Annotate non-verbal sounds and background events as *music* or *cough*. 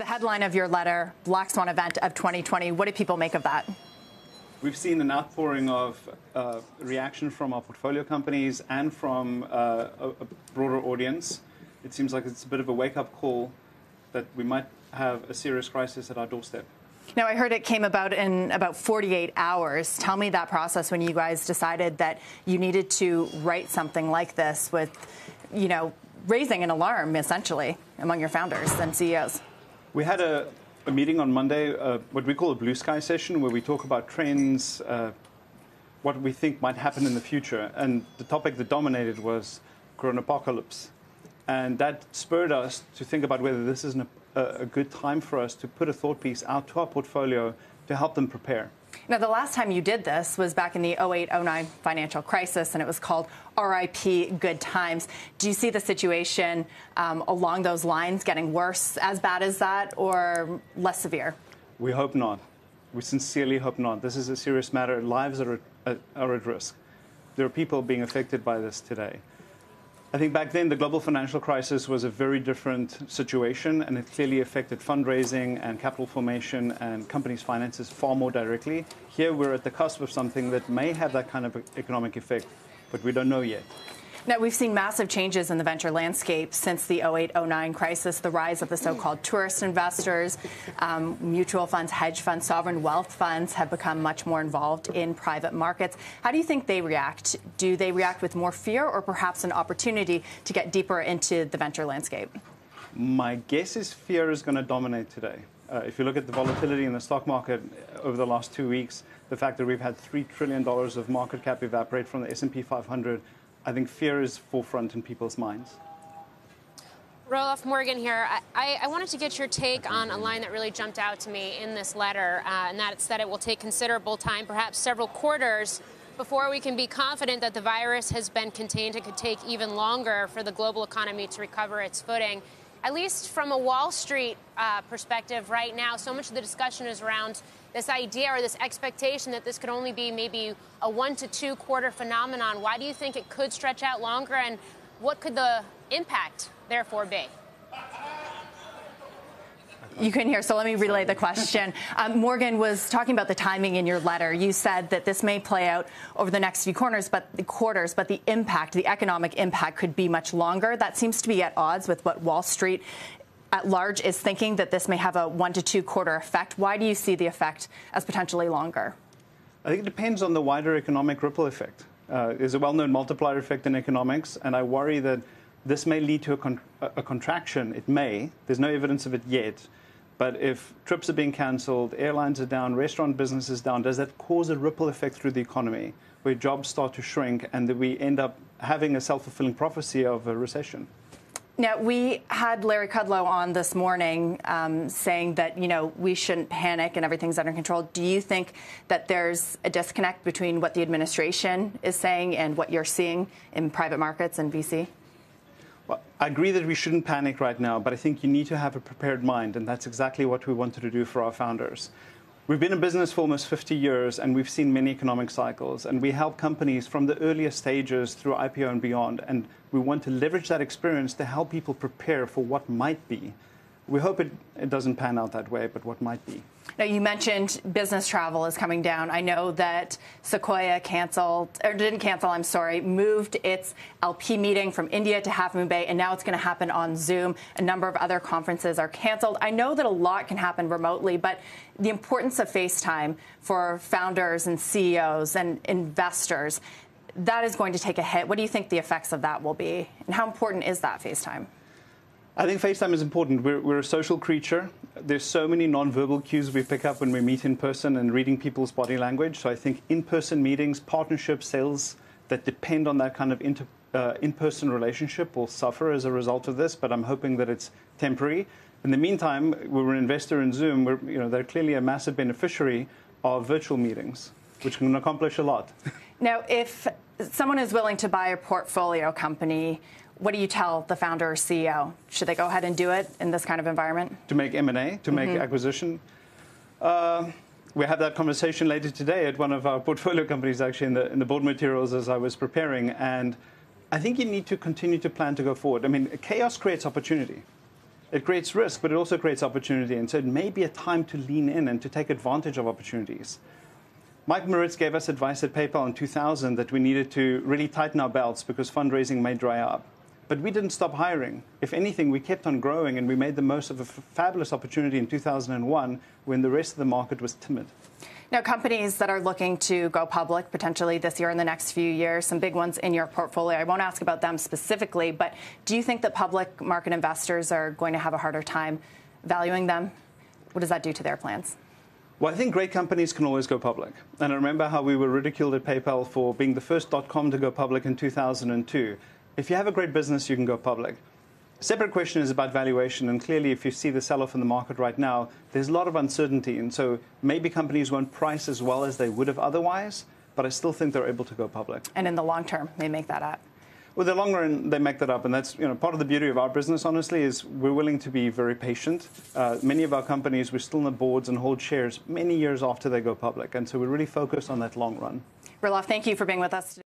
The headline of your letter, Black Swan Event of 2020, what do people make of that? We've seen an outpouring of uh, reaction from our portfolio companies and from uh, a, a broader audience. It seems like it's a bit of a wake up call that we might have a serious crisis at our doorstep. Now, I heard it came about in about 48 hours. Tell me that process when you guys decided that you needed to write something like this with, you know, raising an alarm essentially among your founders and CEOs. We had a, a meeting on Monday, uh, what we call a blue sky session, where we talk about trends, uh, what we think might happen in the future. And the topic that dominated was apocalypse. And that spurred us to think about whether this is an, a, a good time for us to put a thought piece out to our portfolio to help them prepare. Now, the last time you did this was back in the 08 09 financial crisis, and it was called RIP Good Times. Do you see the situation um, along those lines getting worse, as bad as that, or less severe? We hope not. We sincerely hope not. This is a serious matter. Lives are are at risk. There are people being affected by this today. I think back then the global financial crisis was a very different situation, and it clearly affected fundraising and capital formation and companies' finances far more directly. Here we're at the cusp of something that may have that kind of economic effect, but we don't know yet. Now, we've seen massive changes in the venture landscape since the 08 09 crisis, the rise of the so called tourist investors, um, mutual funds, hedge funds, sovereign wealth funds have become much more involved in private markets. How do you think they react? Do they react with more fear or perhaps an opportunity to get deeper into the venture landscape? My guess is fear is going to dominate today. Uh, if you look at the volatility in the stock market over the last two weeks, the fact that we've had $3 trillion of market cap evaporate from the S&P 500 I think fear is forefront in people's minds. Roelof Morgan here. I, I, wanted to get your take on a line that really jumped out to me in this letter, uh, and that's that it will take considerable time, perhaps several quarters, before we can be confident that the virus has been contained. It could take even longer for the global economy to recover its footing. At least from a Wall Street uh, perspective right now, so much of the discussion is around this idea or this expectation that this could only be maybe a one to two quarter phenomenon. Why do you think it could stretch out longer, and what could the impact therefore be? You can hear, so let me relay the question. Um, Morgan was talking about the timing in your letter. You said that this may play out over the next few quarters, but the quarters, but the impact, the economic impact, could be much longer. That seems to be at odds with what Wall Street at large is thinking that this may have a one to two quarter effect. Why do you see the effect as potentially longer? I think it depends on the wider economic ripple effect. Uh, there's a well known multiplier effect in economics, and I worry that this may lead to a, con- a, contraction. It may. There's no evidence of it yet. But if trips are being cancelled, airlines are down, restaurant business is down, does that cause a ripple effect through the economy where jobs start to shrink and that we end up having a self fulfilling prophecy of a recession? Now, we had Larry Kudlow on this morning um, saying that, you know, we shouldn't panic and everything's under control. Do you think that there's a disconnect between what the administration is saying and what you're seeing in private markets and VC? I agree that we shouldn't panic right now, but I think you need to have a prepared mind, and that's exactly what we wanted to do for our founders. We've been in business for almost 50 years and we've seen many economic cycles. And we help companies from the earliest stages through IPO and beyond. And we want to leverage that experience to help people prepare for what might be we hope it, it doesn't pan out that way, but what might be. Now, you mentioned business travel is coming down. I know that Sequoia canceled, or didn't cancel, I'm sorry, moved its LP meeting from India to Half Moon Bay, and now it's going to happen on Zoom. A number of other conferences are canceled. I know that a lot can happen remotely, but the importance of FaceTime for founders and CEOs and investors, that is going to take a hit. What do you think the effects of that will be? And how important is that FaceTime? I think FaceTime is important. We're, we're, a social creature. There's so many nonverbal cues we pick up when we meet in person and reading people's body language. So I think in-person meetings, partnerships, sales that depend on that kind of inter, uh, in-person relationship will suffer as a result of this. But I'm hoping that it's temporary. In the meantime, we're an investor in Zoom. We're, you know, they're clearly a massive beneficiary of virtual meetings, which can accomplish a lot. Now, if someone is willing to buy a portfolio company what do you tell the founder or CEO? Should they go ahead and do it in this kind of environment? To make M&A, to make mm-hmm. acquisition? Uh, we had that conversation later today at one of our *laughs* portfolio companies, actually, in the, in the board materials as I was preparing. And I think you need to continue to plan to go forward. I mean, chaos creates opportunity. It creates risk, but it also creates opportunity. And so it may be a time to lean in and to take advantage of opportunities. Mike Moritz gave us advice at PayPal in 2000 that we needed to really tighten our belts because fundraising may dry up. But we didn't stop hiring. If anything, we kept on growing and we made the most of a fabulous opportunity in 2001 when the rest of the market was timid. Now, companies that are looking to go public potentially this year and the next few years, some big ones in your portfolio. I won't ask about them specifically, but do you think that public market investors are going to have a harder time valuing them? What does that do to their plans? Well, I think great companies can always go public. And I remember how we were ridiculed at PayPal for being the first dot com to go public in 2002. If you have a great business, you can go public. Separate question is about valuation, and clearly, if you see the sell off in the market right now, there's a lot of uncertainty, and so maybe companies won't price as well as they would have otherwise, but I still think they're able to go public. And in the long term, they make that up. Well, the long run, they make that up, and that's you know part of the beauty of our business. Honestly, is we're willing to be very patient. Uh, many of our companies, we're still in the boards and hold shares many years after they go public, and so we're really focused on that long run. Roelof, thank you for being with us today.